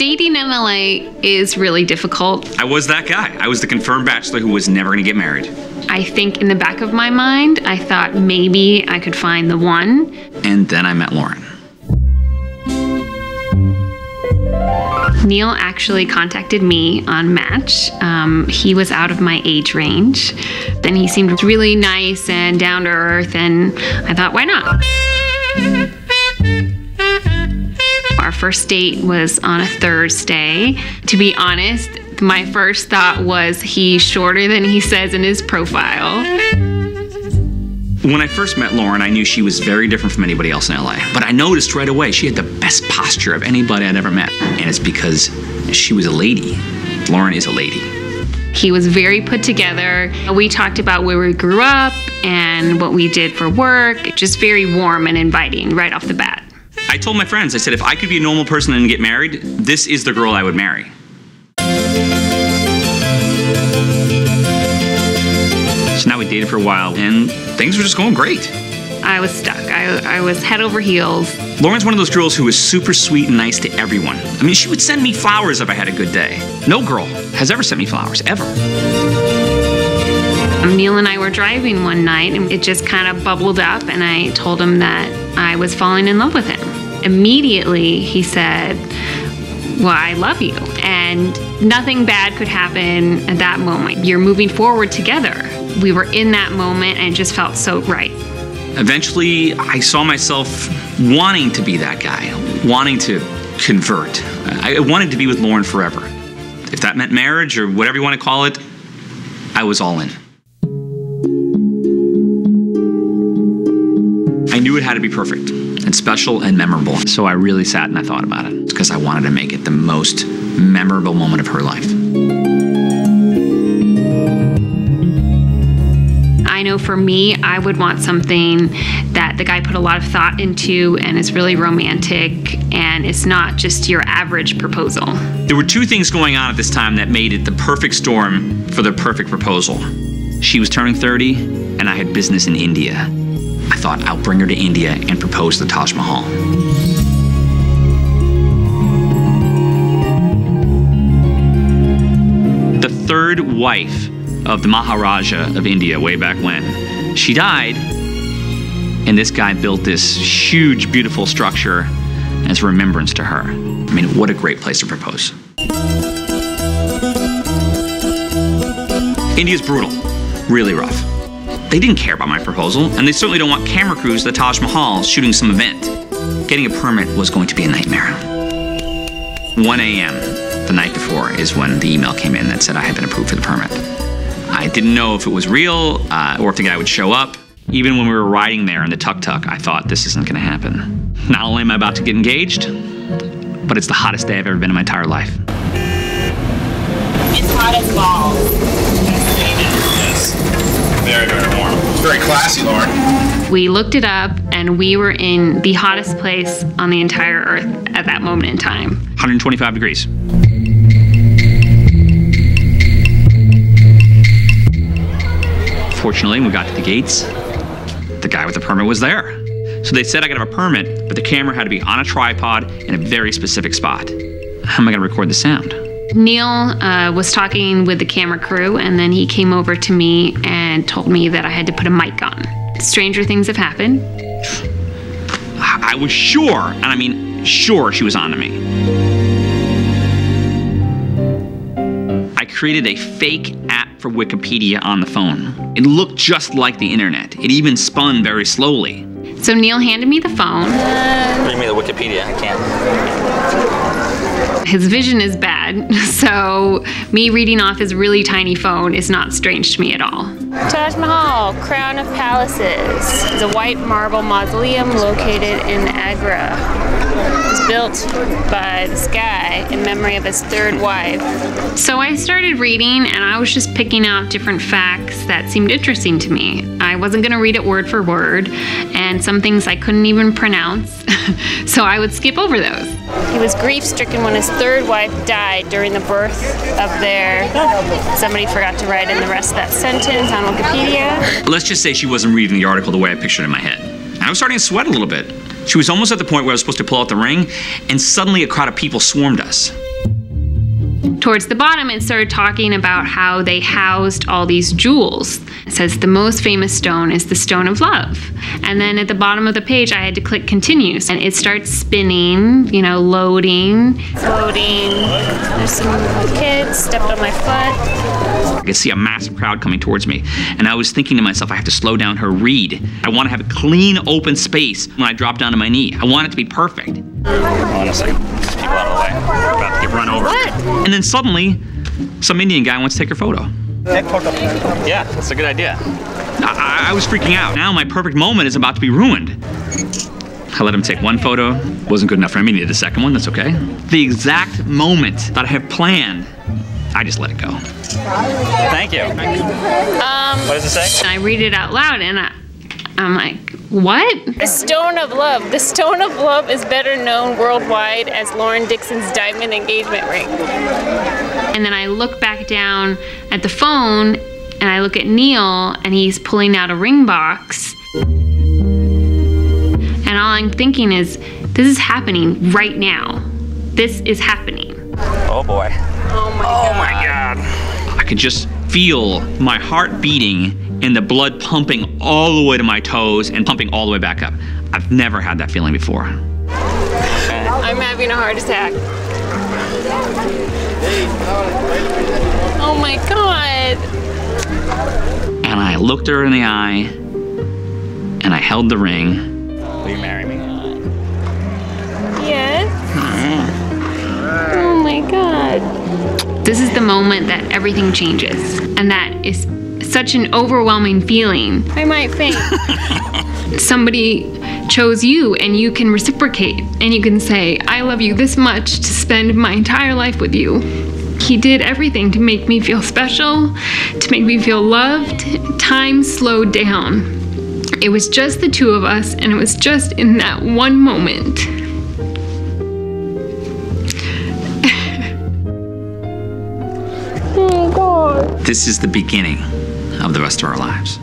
Dating in LA is really difficult. I was that guy. I was the confirmed bachelor who was never gonna get married. I think in the back of my mind, I thought maybe I could find the one. And then I met Lauren. Neil actually contacted me on Match. Um, he was out of my age range. Then he seemed really nice and down to earth, and I thought, why not? Our first date was on a Thursday. To be honest, my first thought was he's shorter than he says in his profile. When I first met Lauren, I knew she was very different from anybody else in LA. But I noticed right away she had the best posture of anybody I'd ever met. And it's because she was a lady. Lauren is a lady. He was very put together. We talked about where we grew up and what we did for work, just very warm and inviting right off the bat. I told my friends, I said, if I could be a normal person and get married, this is the girl I would marry. So now we dated for a while, and things were just going great. I was stuck. I, I was head over heels. Lauren's one of those girls who is super sweet and nice to everyone. I mean, she would send me flowers if I had a good day. No girl has ever sent me flowers, ever. Neil and I were driving one night, and it just kind of bubbled up, and I told him that I was falling in love with him. Immediately, he said, Well, I love you. And nothing bad could happen at that moment. You're moving forward together. We were in that moment, and it just felt so right. Eventually, I saw myself wanting to be that guy, wanting to convert. I wanted to be with Lauren forever. If that meant marriage or whatever you want to call it, I was all in. Knew it had to be perfect and special and memorable. So I really sat and I thought about it because I wanted to make it the most memorable moment of her life. I know for me, I would want something that the guy put a lot of thought into and is really romantic and it's not just your average proposal. There were two things going on at this time that made it the perfect storm for the perfect proposal. She was turning 30, and I had business in India. Thought I'll bring her to India and propose the Taj Mahal. The third wife of the Maharaja of India way back when, she died, and this guy built this huge, beautiful structure as remembrance to her. I mean, what a great place to propose. India's brutal, really rough. They didn't care about my proposal, and they certainly don't want camera crews at the Taj Mahal shooting some event. Getting a permit was going to be a nightmare. 1 a.m. the night before is when the email came in that said I had been approved for the permit. I didn't know if it was real uh, or if the guy would show up. Even when we were riding there in the tuk tuk, I thought this isn't going to happen. Not only am I about to get engaged, but it's the hottest day I've ever been in my entire life. It's hot as balls. Yes. Very, very warm. It's very classy, Lauren. We looked it up and we were in the hottest place on the entire earth at that moment in time. 125 degrees. Fortunately, we got to the gates, the guy with the permit was there. So they said I could have a permit, but the camera had to be on a tripod in a very specific spot. How am I going to record the sound? Neil uh, was talking with the camera crew, and then he came over to me and told me that I had to put a mic on. Stranger things have happened. I was sure, and I mean sure, she was on to me. I created a fake app for Wikipedia on the phone. It looked just like the internet. It even spun very slowly. So Neil handed me the phone. Bring me the Wikipedia. I can't. His vision is bad, so me reading off his really tiny phone is not strange to me at all. Taj Mahal, Crown of Palaces, is a white marble mausoleum located in Agra. It was built by this guy in memory of his third wife. So I started reading and I was just picking out different facts that seemed interesting to me. I wasn't going to read it word for word, and some things I couldn't even pronounce, so I would skip over those. He was grief stricken when his third wife died during the birth of their. Somebody forgot to write in the rest of that sentence on Wikipedia. Let's just say she wasn't reading the article the way I pictured it in my head. I was starting to sweat a little bit. She was almost at the point where I was supposed to pull out the ring, and suddenly a crowd of people swarmed us. Towards the bottom, it started talking about how they housed all these jewels. It says the most famous stone is the stone of love. And then at the bottom of the page, I had to click continues, And it starts spinning, you know, loading. Loading. There's some kids stepped on my foot. I could see a massive crowd coming towards me. And I was thinking to myself, I have to slow down her read. I want to have a clean, open space when I drop down to my knee. I want it to be perfect. Honestly, run over. What? And then suddenly, some Indian guy wants to take her photo. Yeah, that's a good idea. I, I, I was freaking out. Now my perfect moment is about to be ruined. I let him take one photo. Wasn't good enough for him. He needed a second one. That's okay. The exact moment that I have planned, I just let it go. Thank you. Um, what does it say? And I read it out loud and I, I'm like, what? The Stone of Love. The Stone of Love is better known worldwide as Lauren Dixon's diamond engagement ring. And then I look back down at the phone and I look at Neil and he's pulling out a ring box. And all I'm thinking is, this is happening right now. This is happening. Oh boy. Oh my Oh god. my god. I could just feel my heart beating and the blood pumping all the way to my toes and pumping all the way back up. I've never had that feeling before. I'm having a heart attack. Oh my god. And I looked her in the eye and I held the ring. Will you marry This is the moment that everything changes. And that is such an overwhelming feeling. I might faint. Somebody chose you and you can reciprocate and you can say, I love you this much to spend my entire life with you. He did everything to make me feel special, to make me feel loved. Time slowed down. It was just the two of us, and it was just in that one moment. This is the beginning of the rest of our lives.